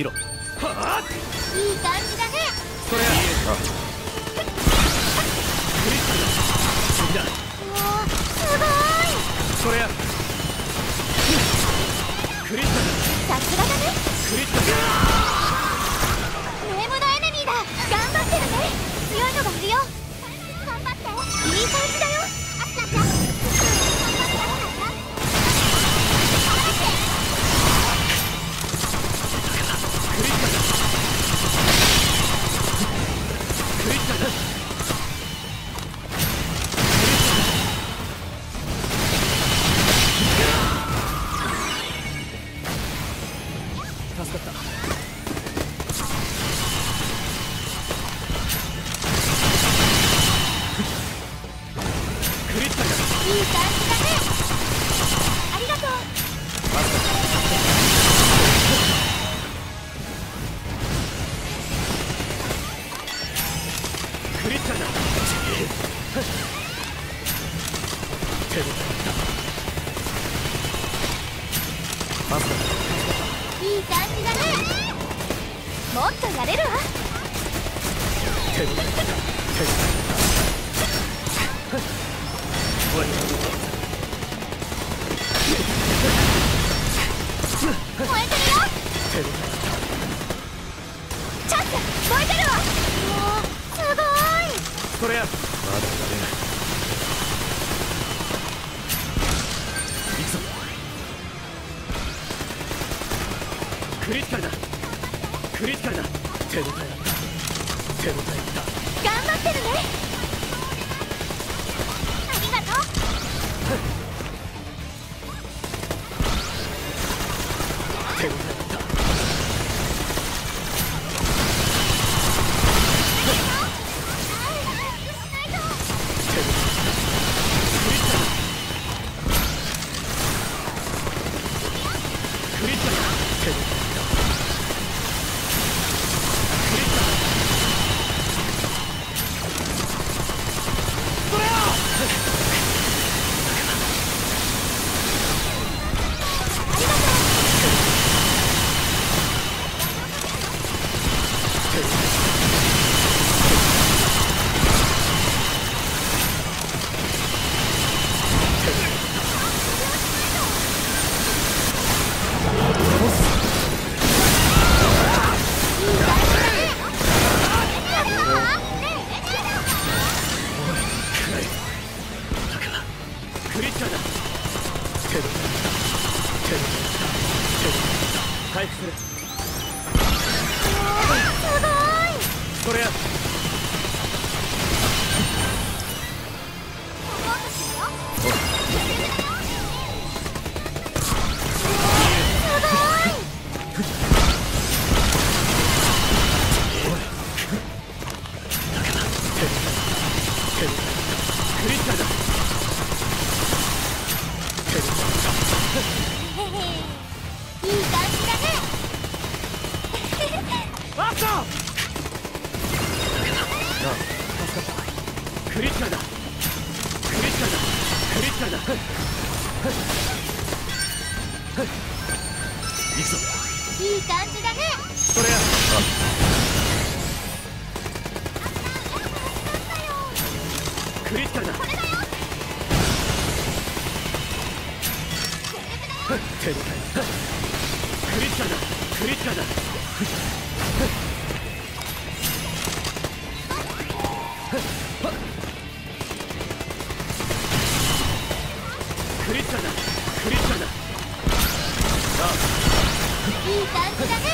見ろ。いい感じだね。それや。あクリスタルだ次だすごい。それやクリスタさすがだねクリスタネームのエネミーだ。頑張ってるね。強いのがいるよ。頑張って。いい感じだこれやまだやれない。これあ助かったクリティカルだ。クリティカルだ。クリティカルだ。ふっふっふっ行くぞいい感じだね。それやクリティカルだこれだよ。手応えクリティカルだ。クリティカルだ。ああいい感じだね。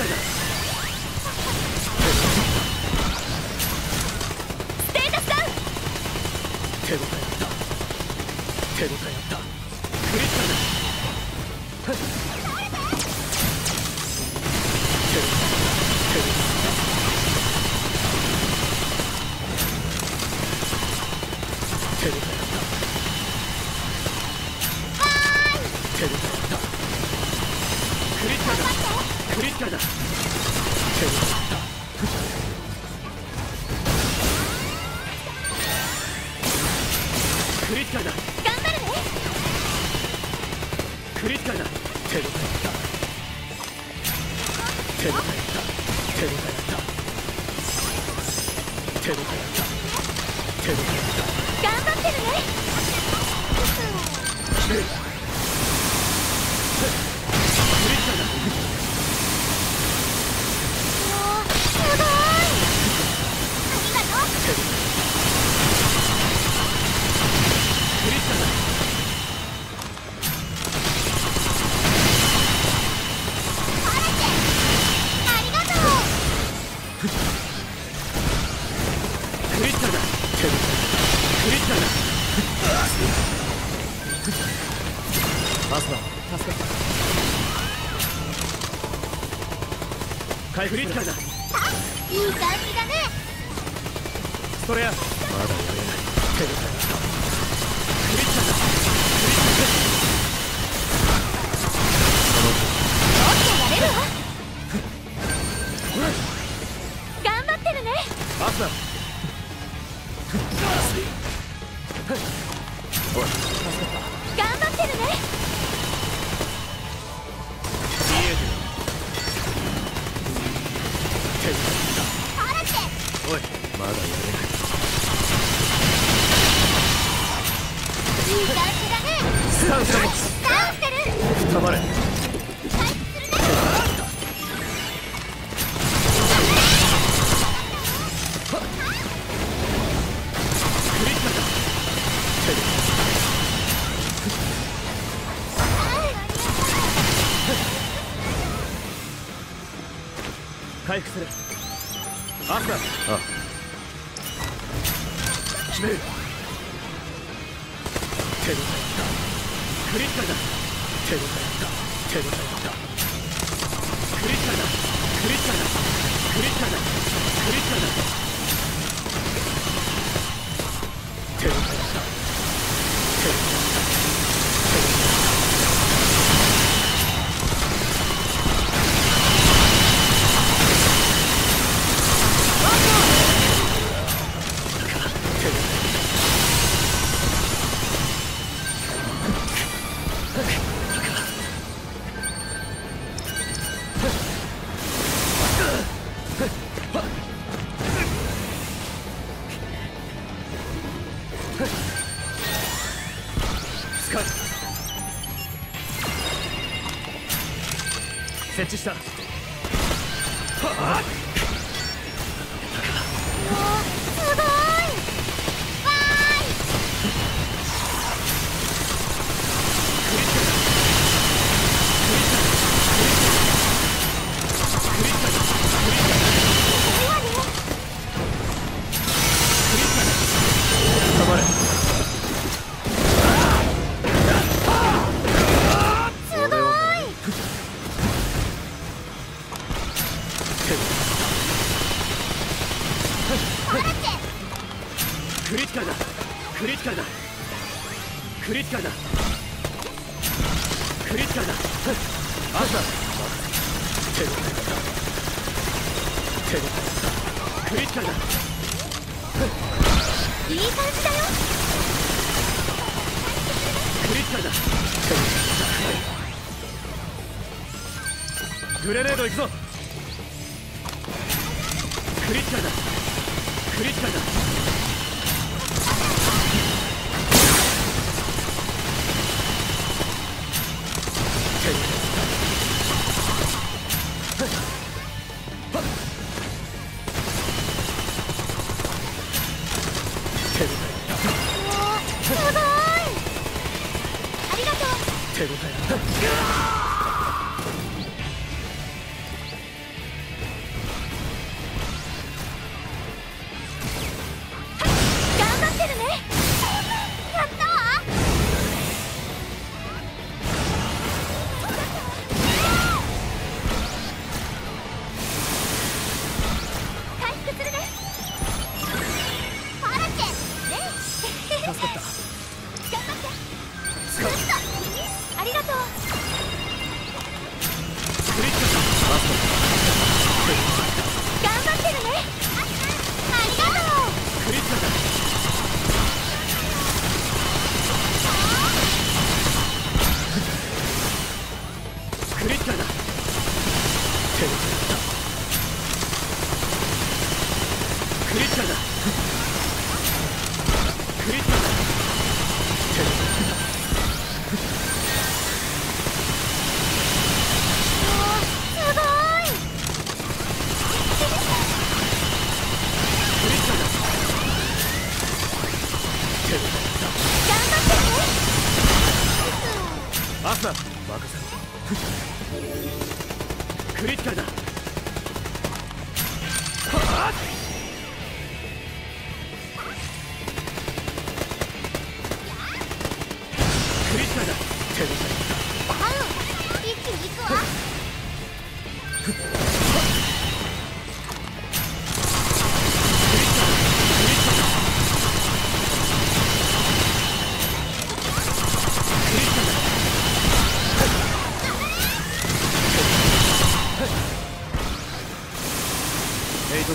ステータスダウン手応えあった。手応えあった。クリティカルだ。クリティカルだってくれないテレビだ三ウン捕まれ。クリスタルだクリスタルだクリスタルだクリスタルだちした。リティカだ。グレネード行くぞ。クリティカルだ。クリティカルだ。手応え Master. アスナ任せろクリティカルだ。はっ。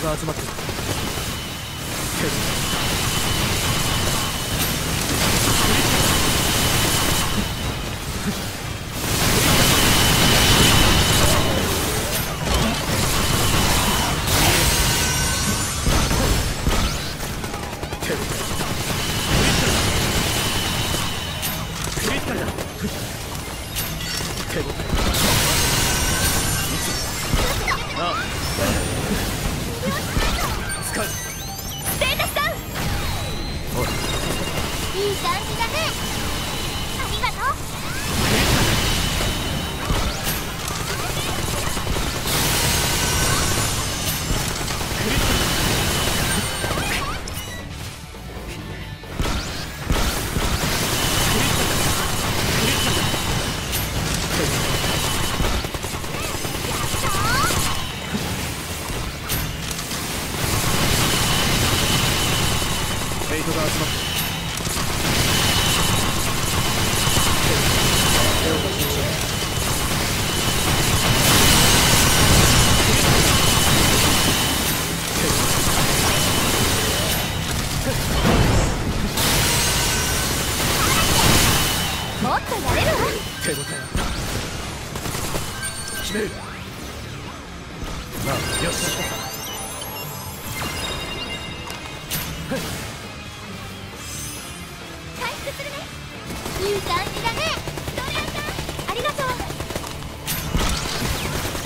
が集まってる。してまあよし回復するね。いい感じだねドレアさんありがとう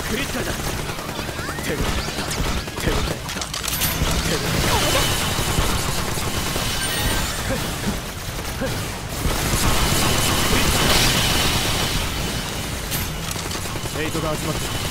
クリスタだ手を手を手を手を手をイトが集まってる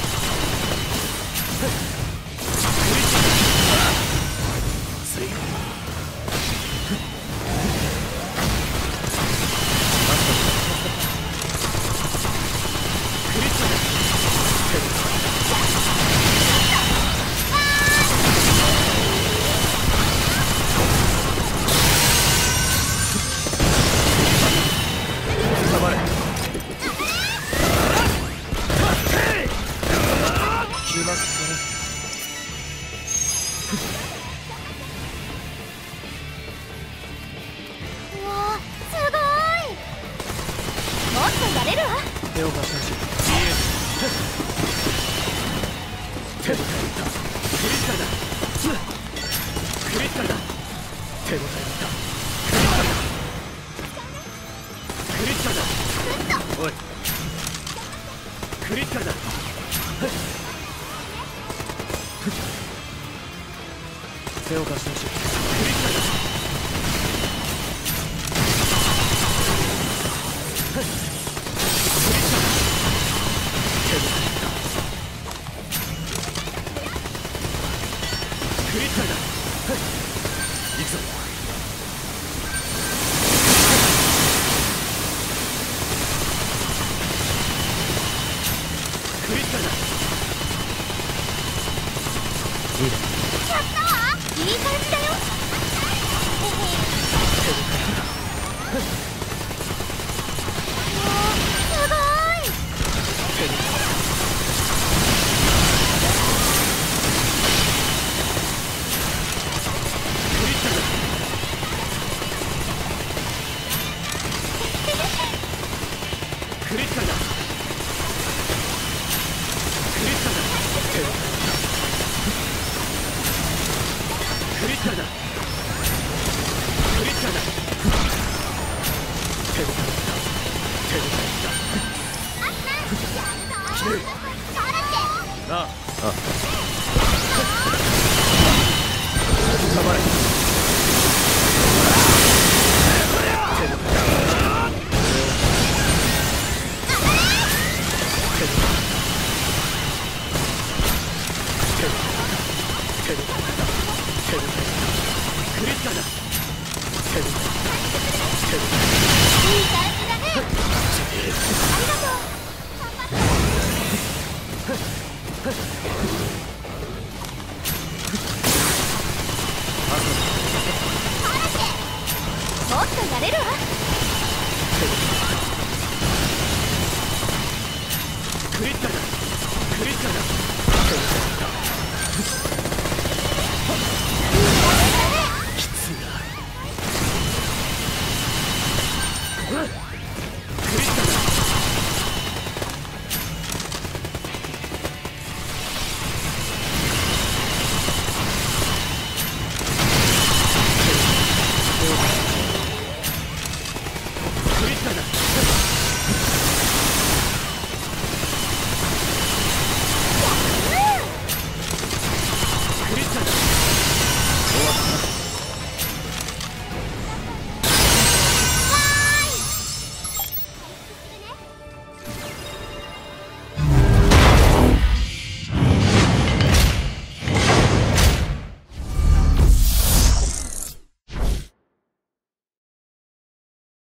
Eu vou bastante な。あ。あやれるわ。クリティカルだ。クリティカルだ。